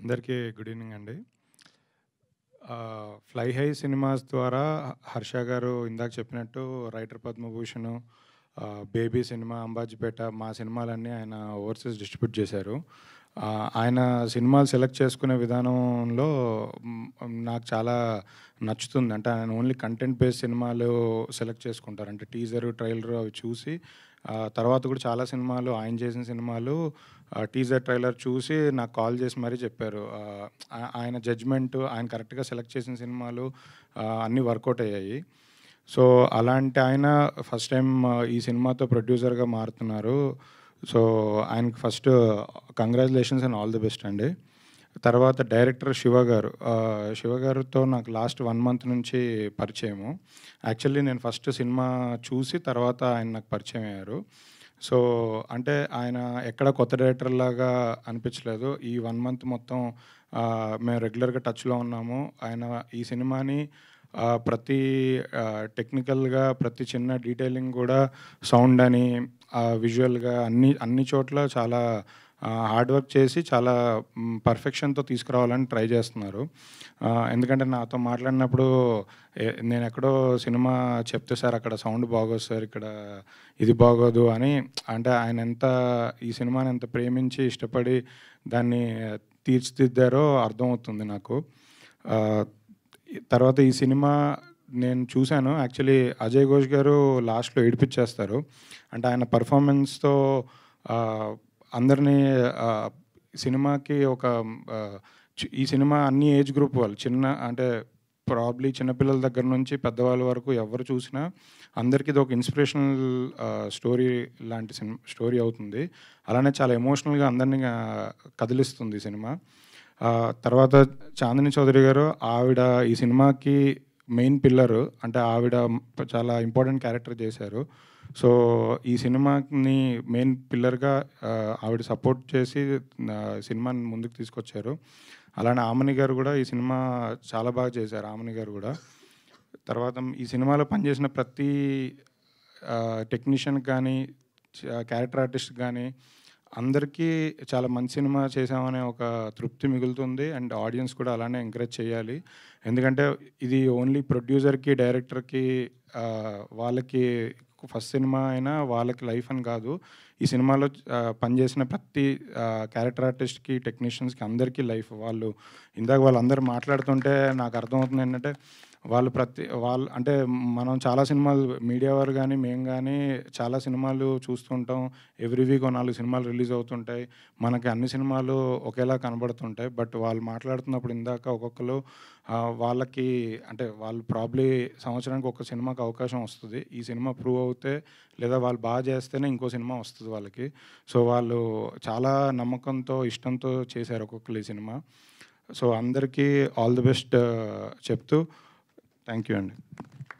అందరికీ good evening అండి 'fly high' cinemas ద్వారా హర్ష గారు ఇందాక చెప్పినట్టు writer Padmabhushan, 'Baby' cinema, 'Ambajipeta' మా సినిమాలన్నీ ఆయన ఓవర్సీస్ డిస్ట్రిబ్యూట్ చేశారు. ఆయన సినిమాలు సెలెక్ట్ చేసుకునే విధానంలో నాకు చాలా నచ్చుతుంది. అంటే ఆయన ఓన్లీ కంటెంట్ బేస్డ్ సినిమాలు సెలెక్ట్ చేసుకుంటారు. అంటే టీజరు, ట్రైలరు అవి చూసి తర్వాత కూడా చాలా సినిమాలు ఆయన చేసిన సినిమాలు టీజర్, ట్రైలర్ చూసి నాకు కాల్ చేసి మరీ చెప్పారు. ఆయన జడ్జ్‌మెంట్ ఆయన కరెక్ట్‌గా సెలెక్ట్ చేసిన సినిమాలు అన్నీ వర్కౌట్ అయ్యాయి. సో, అలాంటి ఆయన ఫస్ట్ టైం ఈ సినిమాతో ప్రొడ్యూసర్‌గా మారుతున్నారు. సో, ఆయనకి first congratulations and all the best అండి. తర్వాత డైరెక్టర్ శివ గారు. శివ గారితో నాకు లాస్ట్ వన్ మంత్ నుంచి పరిచయము. యాక్చువల్లీ నేను ఫస్ట్ సినిమా చూసి తర్వాత ఆయన నాకు పరిచయం అయ్యారు. సో, అంటే ఆయన ఎక్కడ కొత్త డైరెక్టర్‌లాగా అనిపించలేదు. ఈ వన్ మంత్ మొత్తం మేము రెగ్యులర్‌గా టచ్‌లో ఉన్నాము. ఆయన ఈ సినిమాని ప్రతి టెక్నికల్‌గా ప్రతి చిన్న డీటెయిలింగ్ కూడా సౌండ్ అని, విజువల్‌గా అన్ని అన్ని చోట్ల చాలా హార్డ్ వర్క్ చేసి చాలా పర్ఫెక్షన్‌తో తీసుకురావాలని ట్రై చేస్తున్నారు. ఎందుకంటే నాతో మాట్లాడినప్పుడు నేను ఎక్కడో సినిమా చెప్తే సార్ అక్కడ సౌండ్ బాగోదు సార్, ఇక్కడ ఇది బాగోదు అని అంటే ఆయన ఎంత ఈ సినిమాని ఎంత ప్రేమించి, ఇష్టపడి దాన్ని తీర్చిదిద్దారో అర్థమవుతుంది నాకు. తర్వాత ఈ సినిమా నేను చూశాను యాక్చువల్లీ అజయ్ ఘోష్ గారు లాస్ట్‌లో ఏడిపిచ్చేస్తారు. అంటే ఆయన పర్ఫార్మెన్స్తో అందరిని సినిమాకి ఒక చి ఈ సినిమా అన్ని ఏజ్ గ్రూప్ వాళ్ళు చిన్న అంటే ప్రాబ్లీ చిన్నపిల్లల దగ్గర నుంచి పెద్దవాళ్ళ వరకు ఎవరు చూసినా అందరికి ఇది ఒక ఇన్స్పిరేషనల్ స్టోరీ లాంటి సినిమా స్టోరీ అవుతుంది. అలానే చాలా ఎమోషనల్‌గా అందరిని కదిలిస్తుంది సినిమా. తర్వాత చాందిని చౌదరి గారు ఆవిడ ఈ సినిమాకి మెయిన్ పిల్లరు. అంటే ఆవిడ చాలా ఇంపార్టెంట్ క్యారెక్టర్ చేశారు. సో, ఈ సినిమాని మెయిన్ పిల్లర్‌గా ఆవిడ సపోర్ట్ చేసి సినిమాని ముందుకు తీసుకొచ్చారు. అలానే ఆమని గారు కూడా ఈ సినిమా చాలా బాగా చేశారు. ఆమని గారు కూడా. తర్వాత ఈ సినిమాలో పనిచేసిన ప్రతి టెక్నీషియన్ కానీ క్యారెక్టర్ ఆర్టిస్ట్ కానీ అందరికీ చాలా మంచి సినిమా చేశామనే ఒక తృప్తి మిగులుతుంది. అండ్ ఆడియన్స్ కూడా అలానే ఎంకరేజ్ చేయాలి. ఎందుకంటే ఇది ఓన్లీ ప్రొడ్యూసర్‌కి, డైరెక్టర్‌కి వాళ్ళకి ఫస్ట్ సినిమా అయినా వాళ్ళకి లైఫ్ అని కాదు. ఈ సినిమాలో పనిచేసిన ప్రతి క్యారెక్టర్ ఆర్టిస్ట్‌కి, టెక్నీషియన్స్‌కి అందరికీ లైఫ్. వాళ్ళు ఇందాక వాళ్ళందరూ మాట్లాడుతుంటే నాకు అర్థమవుతుంది ఏంటంటే వాళ్ళు ప్రతి వాళ్ళు అంటే మనం చాలా సినిమాలు మీడియా వారు కానీ మేము కానీ చాలా సినిమాలు చూస్తుంటాం. ఎవ్రీ వీక్ నాలుగు సినిమాలు రిలీజ్ అవుతుంటాయి. మనకి అన్ని సినిమాలు ఒకేలా కనబడుతుంటాయి. బట్ వాళ్ళు మాట్లాడుతున్నప్పుడు ఇందాక ఒక్కొక్కరు వాళ్ళకి అంటే వాళ్ళు ప్రాబ్లీ సంవత్సరానికి ఒక సినిమాకి అవకాశం వస్తుంది ఈ సినిమా ప్రూవ్ అవుతే లేదా వాళ్ళు బాగా చేస్తేనే ఇంకో సినిమా వస్తుంది వాళ్ళకి. సో, వాళ్ళు చాలా నమ్మకంతో, ఇష్టంతో చేశారు ఒక్కొక్కరు ఈ సినిమా. సో, అందరికీ ఆల్ ది బెస్ట్ చెప్తూ థ్యాంక్ యూ అండి.